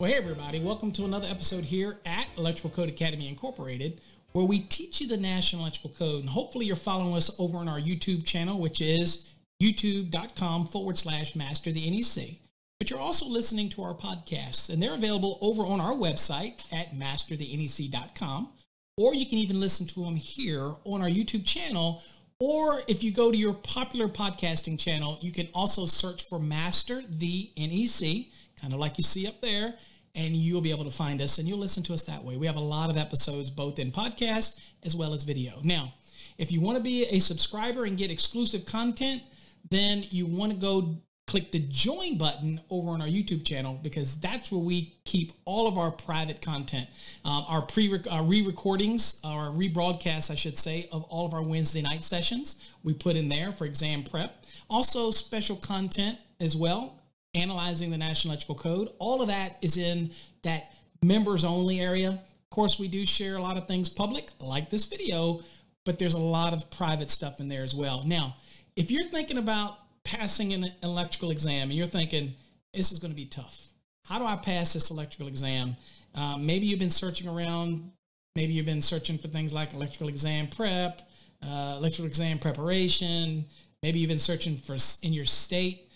Well, hey, everybody, welcome to another episode here at Electrical Code Academy Incorporated, where we teach you the National Electrical Code. And hopefully, you're following us over on our YouTube channel, which is youtube.com forward slash master the NEC. But you're also listening to our podcasts, and they're available over on our website at masterthenec.com. Or you can even listen to them here on our YouTube channel. Or if you go to your popular podcasting channel, you can also search for Master the NEC, kind of like you see up there and you'll be able to find us and you'll listen to us that way. We have a lot of episodes both in podcast as well as video. Now, if you want to be a subscriber and get exclusive content, then you want to go click the join button over on our YouTube channel because that's where we keep all of our private content, um, our pre uh, re-recordings, our rebroadcasts, I should say, of all of our Wednesday night sessions. We put in there for exam prep. Also, special content as well analyzing the National Electrical Code. All of that is in that members only area. Of course, we do share a lot of things public, like this video, but there's a lot of private stuff in there as well. Now, if you're thinking about passing an electrical exam and you're thinking, this is going to be tough. How do I pass this electrical exam? Uh, maybe you've been searching around. Maybe you've been searching for things like electrical exam prep, uh, electrical exam preparation. Maybe you've been searching for in your state.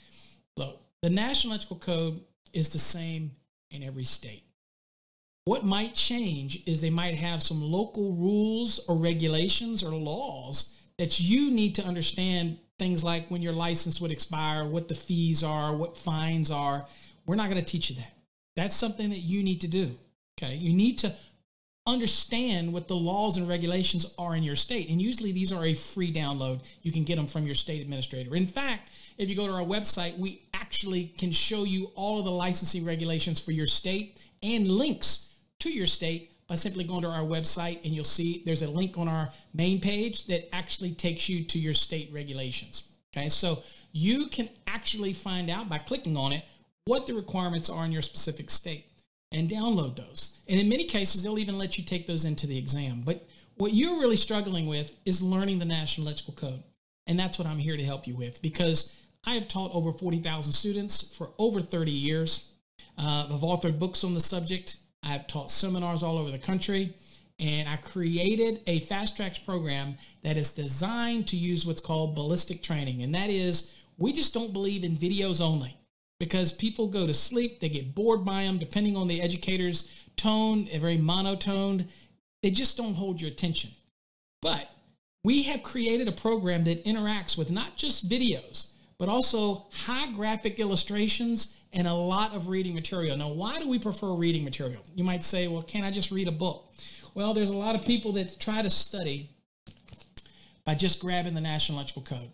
Look, the National Electrical Code is the same in every state. What might change is they might have some local rules or regulations or laws that you need to understand things like when your license would expire, what the fees are, what fines are. We're not going to teach you that. That's something that you need to do. Okay. You need to understand what the laws and regulations are in your state. And usually these are a free download. You can get them from your state administrator. In fact, if you go to our website, we actually can show you all of the licensing regulations for your state and links to your state by simply going to our website and you'll see there's a link on our main page that actually takes you to your state regulations. Okay, so you can actually find out by clicking on it what the requirements are in your specific state and download those. And in many cases, they'll even let you take those into the exam. But what you're really struggling with is learning the National Electrical Code. And that's what I'm here to help you with because I have taught over 40,000 students for over 30 years. Uh, I've authored books on the subject. I have taught seminars all over the country. And I created a Fast Trax program that is designed to use what's called ballistic training. And that is, we just don't believe in videos only because people go to sleep, they get bored by them, depending on the educator's tone, very monotone. They just don't hold your attention. But we have created a program that interacts with not just videos, but also high graphic illustrations and a lot of reading material. Now, why do we prefer reading material? You might say, well, can't I just read a book? Well, there's a lot of people that try to study by just grabbing the National Electrical Code.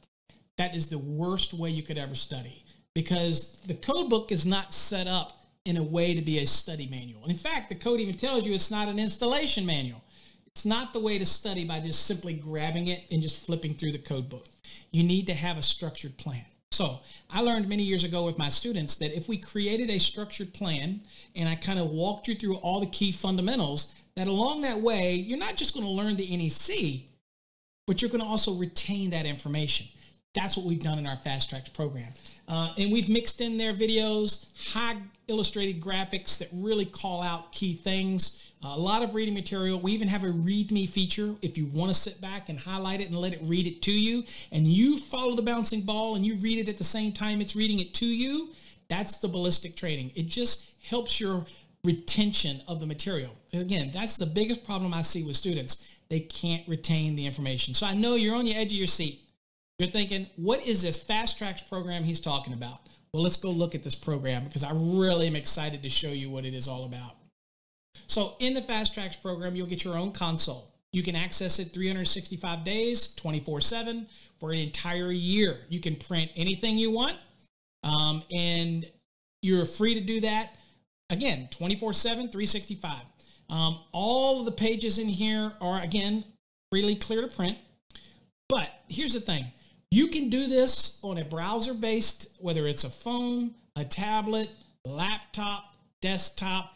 That is the worst way you could ever study because the code book is not set up in a way to be a study manual. In fact, the code even tells you it's not an installation manual. It's not the way to study by just simply grabbing it and just flipping through the code book. You need to have a structured plan. So I learned many years ago with my students that if we created a structured plan and I kind of walked you through all the key fundamentals, that along that way, you're not just going to learn the NEC, but you're going to also retain that information. That's what we've done in our Fast Trax program. Uh, and we've mixed in their videos, high illustrated graphics that really call out key things, a lot of reading material. We even have a read me feature if you want to sit back and highlight it and let it read it to you. And you follow the bouncing ball and you read it at the same time it's reading it to you. That's the ballistic training. It just helps your retention of the material. And again, that's the biggest problem I see with students. They can't retain the information. So I know you're on the edge of your seat. You're thinking, what is this Fast Trax program he's talking about? Well, let's go look at this program because I really am excited to show you what it is all about. So, in the Fast Trax program, you'll get your own console. You can access it 365 days, 24 7 for an entire year. You can print anything you want, um, and you're free to do that again 24 7, 365. Um, all of the pages in here are, again, really clear to print. But here's the thing you can do this on a browser based, whether it's a phone, a tablet, laptop, desktop,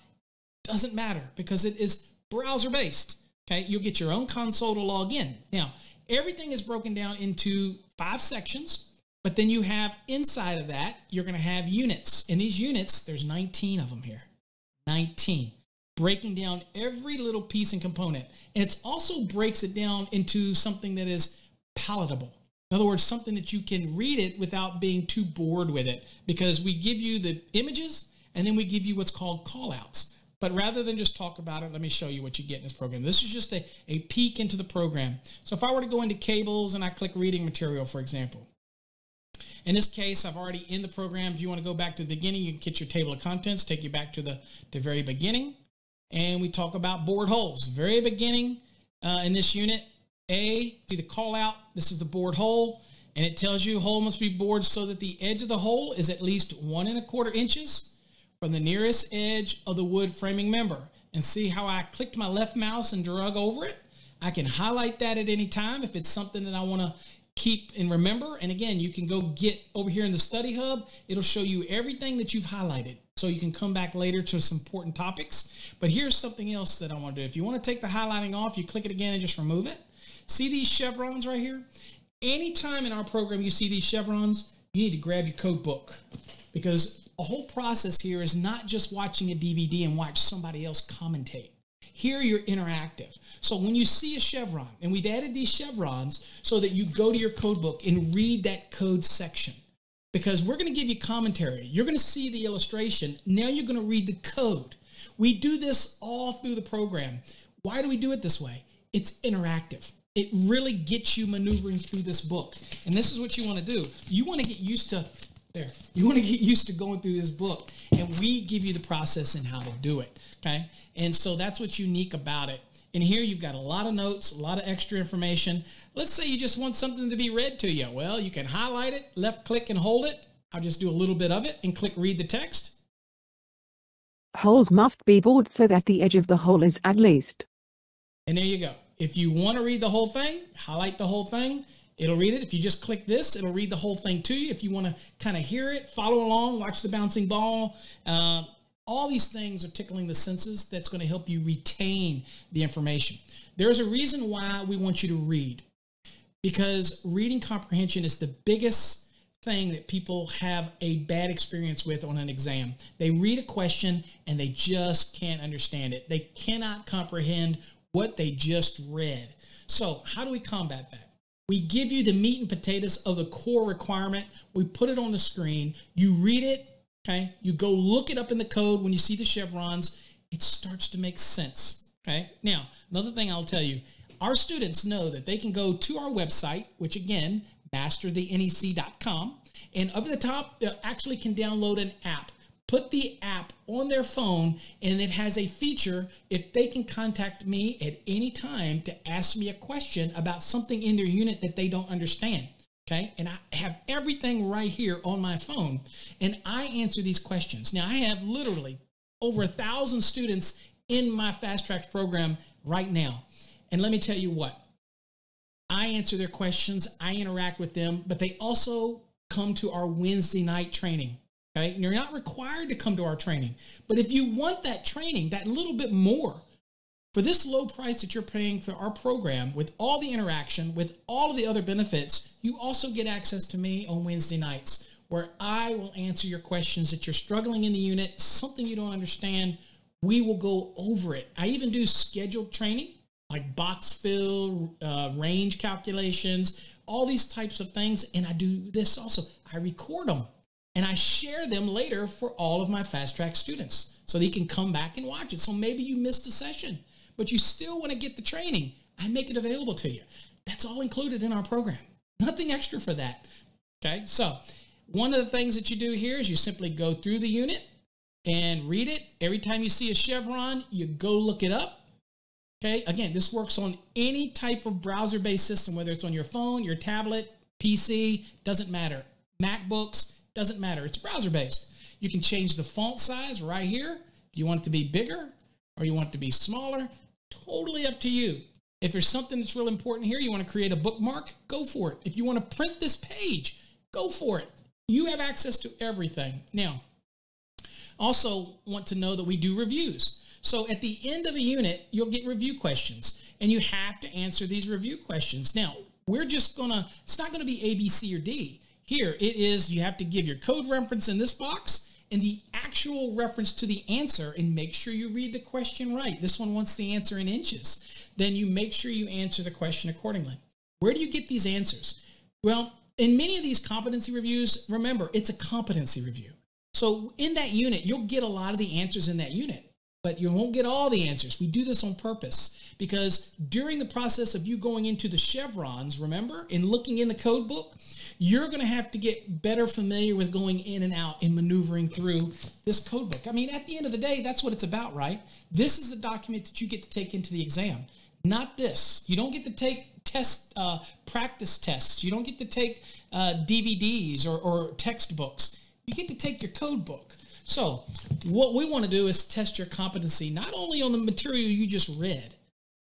doesn't matter because it is browser based. Okay, you'll get your own console to log in. Now, everything is broken down into five sections, but then you have inside of that, you're going to have units. And these units, there's 19 of them here. 19 breaking down every little piece and component. And it also breaks it down into something that is palatable. In other words, something that you can read it without being too bored with it because we give you the images and then we give you what's called callouts. But rather than just talk about it, let me show you what you get in this program. This is just a, a peek into the program. So if I were to go into cables and I click reading material, for example, in this case, I've already in the program. If you want to go back to the beginning, you can get your table of contents, take you back to the, the very beginning and we talk about bored holes. Very beginning uh, in this unit, A, see the call out, this is the bored hole, and it tells you hole must be bored so that the edge of the hole is at least one and a quarter inches from the nearest edge of the wood framing member. And see how I clicked my left mouse and drug over it? I can highlight that at any time if it's something that I want to keep and remember. And again, you can go get over here in the study hub. It'll show you everything that you've highlighted. So you can come back later to some important topics. But here's something else that I want to do. If you want to take the highlighting off, you click it again and just remove it. See these chevrons right here? Anytime in our program you see these chevrons, you need to grab your code book because a whole process here is not just watching a DVD and watch somebody else commentate. Here you're interactive. So when you see a chevron, and we've added these chevrons so that you go to your code book and read that code section because we're going to give you commentary. You're going to see the illustration. Now you're going to read the code. We do this all through the program. Why do we do it this way? It's interactive. It really gets you maneuvering through this book. And this is what you want to do. You want to get used to there. You want to get used to going through this book, and we give you the process and how to do it. Okay. And so that's what's unique about it. And here you've got a lot of notes, a lot of extra information. Let's say you just want something to be read to you. Well, you can highlight it, left click and hold it. I'll just do a little bit of it and click read the text. Holes must be bored so that the edge of the hole is at least. And there you go. If you want to read the whole thing, highlight the whole thing. It'll read it. If you just click this, it'll read the whole thing to you. If you want to kind of hear it, follow along, watch the bouncing ball. Uh, all these things are tickling the senses that's going to help you retain the information. There's a reason why we want you to read because reading comprehension is the biggest thing that people have a bad experience with on an exam. They read a question and they just can't understand it. They cannot comprehend what they just read. So, how do we combat that? We give you the meat and potatoes of the core requirement. We put it on the screen. You read it. Okay. You go look it up in the code when you see the chevrons. It starts to make sense. Okay. Now, another thing I'll tell you our students know that they can go to our website, which again, masterthenec.com. And up at the top, they actually can download an app put the app on their phone and it has a feature if they can contact me at any time to ask me a question about something in their unit that they don't understand. Okay. And I have everything right here on my phone and I answer these questions. Now, I have literally over a thousand students in my Fast Trax program right now. And let me tell you what, I answer their questions, I interact with them, but they also come to our Wednesday night training. Okay. And you're not required to come to our training. But if you want that training, that little bit more, for this low price that you're paying for our program, with all the interaction, with all of the other benefits, you also get access to me on Wednesday nights where I will answer your questions that you're struggling in the unit, something you don't understand. We will go over it. I even do scheduled training like box fill, uh, range calculations, all these types of things. And I do this also. I record them and I share them later for all of my fast track students so they can come back and watch it. So maybe you missed a session, but you still want to get the training. I make it available to you. That's all included in our program. Nothing extra for that. Okay, so one of the things that you do here is you simply go through the unit and read it. Every time you see a chevron, you go look it up. Okay, again, this works on any type of browser based system, whether it's on your phone, your tablet, PC, doesn't matter. MacBooks, doesn't matter. It's browser based. You can change the font size right here. If you want it to be bigger or you want it to be smaller, totally up to you. If there's something that's real important here, you want to create a bookmark, go for it. If you want to print this page, go for it. You have access to everything. Now, also want to know that we do reviews. So at the end of a unit, you'll get review questions and you have to answer these review questions. Now, we're just to, it's not to be A, B, C, or D. Here it is, you have to give your code reference in this box and the actual reference to the answer and make sure you read the question right. This one wants the answer in inches. Then you make sure you answer the question accordingly. Where do you get these answers? Well, in many of these competency reviews, remember, it's a competency review. So in that unit, you'll get a lot of the answers in that unit, but you won't get all the answers. We do this on purpose because during the process of you going into the chevrons, remember, and looking in the code book, you're going to have to get better familiar with going in and out and maneuvering through this code book. I mean, at the end of the day, that's what it's about, right? This is the document that you get to take into the exam, not this. You don't get to take test uh, practice tests. You don't get to take uh, DVDs or, or textbooks. You get to take your code book. So, what we want to do is test your competency not only on the material you just read,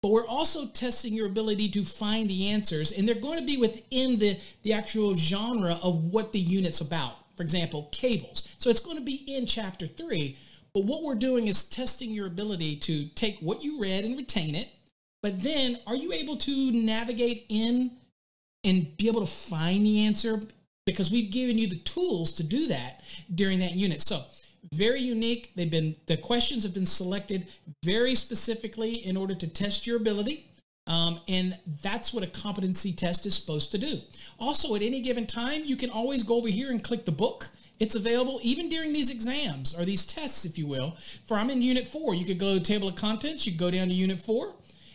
but we're also testing your ability to find the answers, and they're going to be within the, the actual genre of what the unit's about. For example, cables. So it's going to be in chapter three, but what we're doing is testing your ability to take what you read and retain it, but then are you able to navigate in and be able to find the answer? Because we've given you the tools to do that during that unit. So very unique. They've been the questions have been selected very specifically in order to test your ability. Um, and that's what a competency test is supposed to do. Also, at any given time, you can always go over here and click the book. It's available even during these exams or these tests, if you will. For I'm in Unit 4, you could go to Table of Contents, you go down to Unit 4,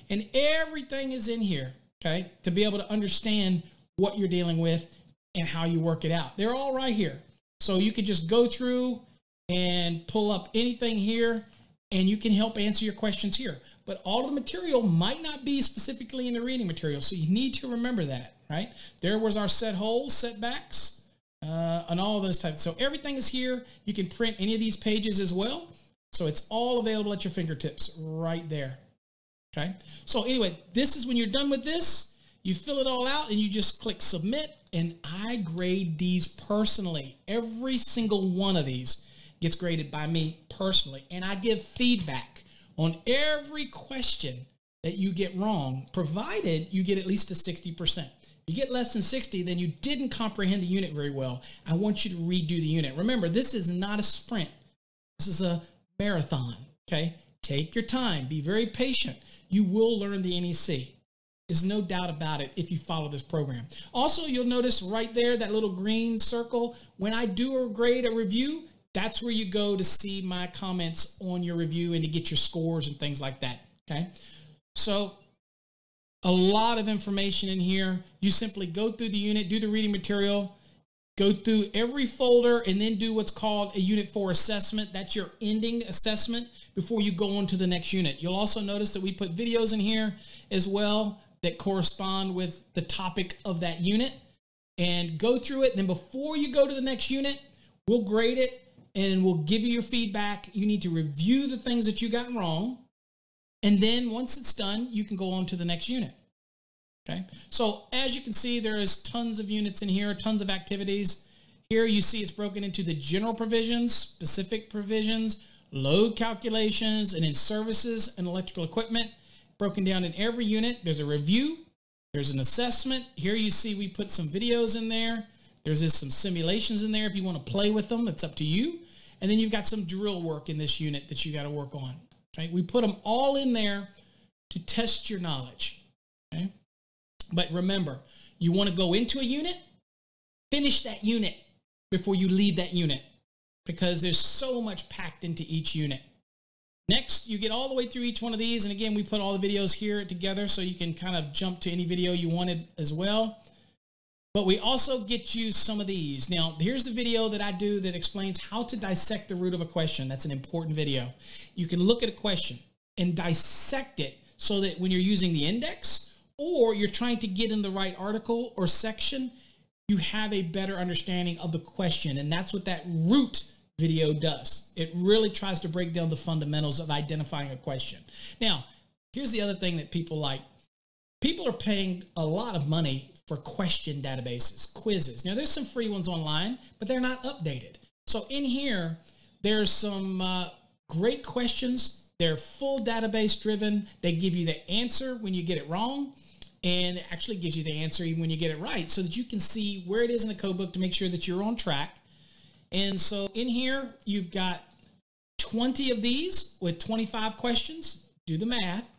and everything is in here, okay, to be able to understand what you're dealing with and how you work it out. They're all right here. So you could just go through and pull up anything here and you can help answer your questions here. But all of the material might not be specifically in the reading material. So you need to remember that, right? There was our set holes, setbacks, uh, and all those types. So everything is here. You can print any of these pages as well. So it's all available at your fingertips right there. Okay. So anyway, this is when you're done with this, you fill it all out and you just click submit. And I grade these personally. Every single one of these gets graded by me personally. And I give feedback on every question that you get wrong, provided you get at least a 60%. You get less than 60, then you didn't comprehend the unit very well. I want you to redo the unit. Remember, this is not a sprint. This is a marathon, okay? Take your time. Be very patient. You will learn the NEC. There's no doubt about it if you follow this program. Also, you'll notice right there, that little green circle, when I do a grade, a review, that's where you go to see my comments on your review and to get your scores and things like that. Okay. So a lot of information in here. You simply go through the unit, do the reading material, go through every folder, and then do what's called a unit four assessment. That's your ending assessment before you go on to the next unit. You'll also notice that we put videos in here as well that correspond with the topic of that unit and go through it. Then before you go to the next unit, we'll grade it and we'll give you your feedback. You need to review the things that you got wrong. And then once it's done, you can go on to the next unit. Okay. So as you can see, there is tons of units in here, tons of activities. Here you see it's broken into the general provisions, specific provisions, load calculations, and then services and electrical equipment. Broken down in every unit. There's a review. There's an assessment. Here you see we put some videos in there. There's just some simulations in there if you want to play with them. That's up to you. And then you've got some drill work in this unit that you got to work on. Okay, we put them all in there to test your knowledge. Okay, but remember, you want to go into a unit, finish that unit before you leave that unit because there's so much packed into each unit. Next, you get all the way through each one of these. And again, we put all the videos here together so you can kind of jump to any video you wanted as well. But we also get you some of these. Now, here's the video that I do that explains how to dissect the root of a question. That's an important video. You can look at a question and dissect it so that when you're using the index or you're trying to get in the right article or section, you have a better understanding of the question. And that's what that root video does. It really tries to break down the fundamentals of identifying a question. Now, here's the other thing that people like. People are paying a lot of money for question databases, quizzes. Now, there's some free ones online, but they're not updated. So in here, there's some uh, great questions. They're full database driven. They give you the answer when you get it wrong, and it actually gives you the answer even when you get it right, so that you can see where it is in the code book to make sure that you're on track. And so in here, you've got 20 of these with 25 questions. Do the math.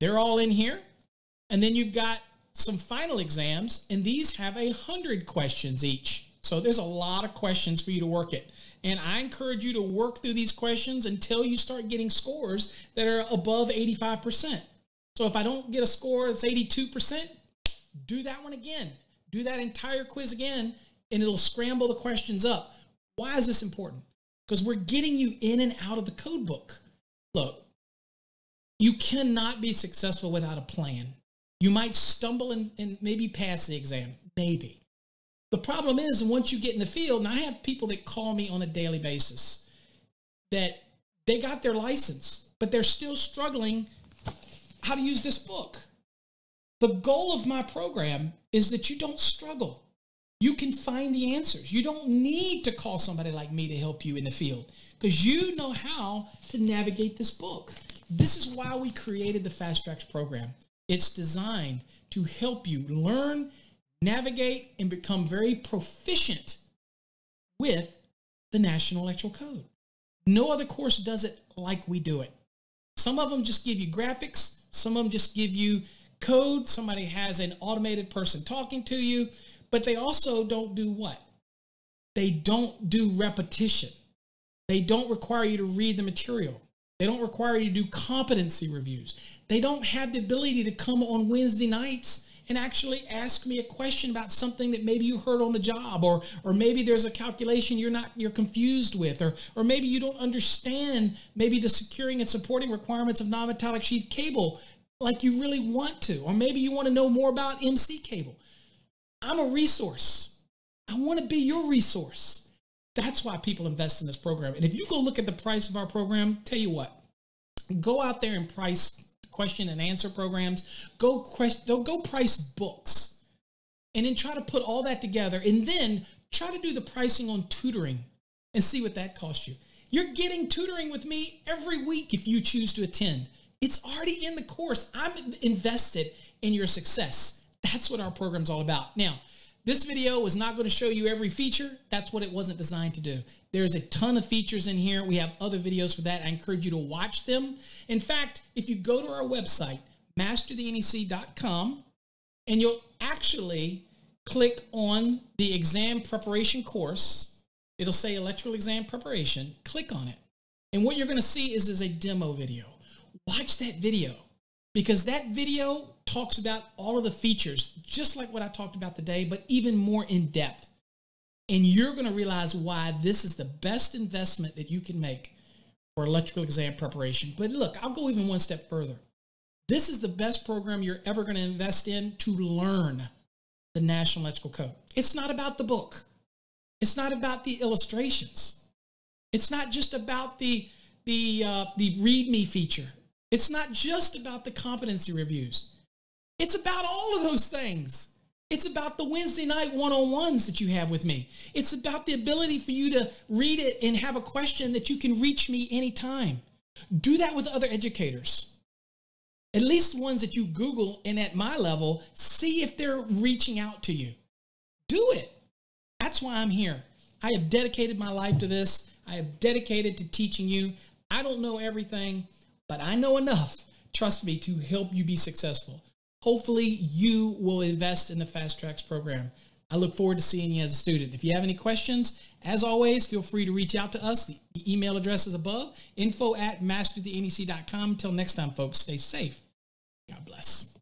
They're all in here. And then you've got some final exams, and these have a 100 questions each. So there's a lot of questions for you to work it. And I encourage you to work through these questions until you start getting scores that are above 85%. So if I don't get a score that's 82%, do that one again. Do that entire quiz again, and it'll scramble the questions up. Why is this important? Because we're getting you in and out of the code book. Look, you cannot be successful without a plan. You might stumble and, and maybe pass the exam, maybe. The problem is, once you get in the field, and I have people that call me on a daily basis that they got their license, but they're still struggling how to use this book. The goal of my program is that you don't struggle. You can find the answers. You don't need to call somebody like me to help you in the field because you know how to navigate this book. This is why we created the Fast Trax program. It's designed to help you learn navigate and become very proficient with the National Electrical Code. No other course does it like we do it. Some of them just give you graphics, some of them just give you code. Somebody has an automated person talking to you, but they also don't do what? They don't do repetition. They don't require you to read the material. They don't require you to do competency reviews. They don't have the ability to come on Wednesday nights and actually ask me a question about something that maybe you heard on the job or or maybe there's a calculation you're not you're confused with or or maybe you don't understand maybe the securing and supporting requirements of non-metallic sheath cable like you really want to or maybe you want to know more about MC cable. I'm a resource. I want to be your resource. That's why people invest in this program. And if you go look at the price of our program, tell you what, go out there and price question and answer programs. Go question, go price books, and then try to put all that together, and then try to do the pricing on tutoring and see what that costs you. You're getting tutoring with me every week if you choose to attend. It's already in the course. I'm invested in your success. That's what our program's all about. Now, this video is not going to show you every feature. That's what it wasn't designed to do. There's a ton of features in here. We have other videos for that. I encourage you to watch them. In fact, if you go to our website, masterthenec.com, and you'll actually click on the exam preparation course, it'll say electrical exam preparation. Click on it. And what you're going to see is, is a demo video. Watch that video because that video talks about all of the features, just like what I talked about today, but even more in depth. And you're going to realize why this is the best investment that you can make for electrical exam preparation. But look, I'll go even one step further. This is the best program you're ever going to invest in to learn the National Electrical Code. It's not about the book. It's not about the illustrations. It's not just about the the uh, the README feature. It's not just about the competency reviews. It's about all of those things. It's about the Wednesday night one on ones that you have with me. It's about the ability for you to read it and have a question that you can reach me anytime. Do that with other educators. At least ones that you Google and at my level, see if they're reaching out to you. Do it. That's why I'm here. I have dedicated my life to this. I have dedicated to teaching you. I don't know everything, but I know enough, trust me, to help you be successful hopefully you will invest in the Fast Trax program. I look forward to seeing you as a student. If you have any questions, as always, feel free to reach out to us. The email address is above info at masterthenec.com. Until next time, folks, stay safe. God bless.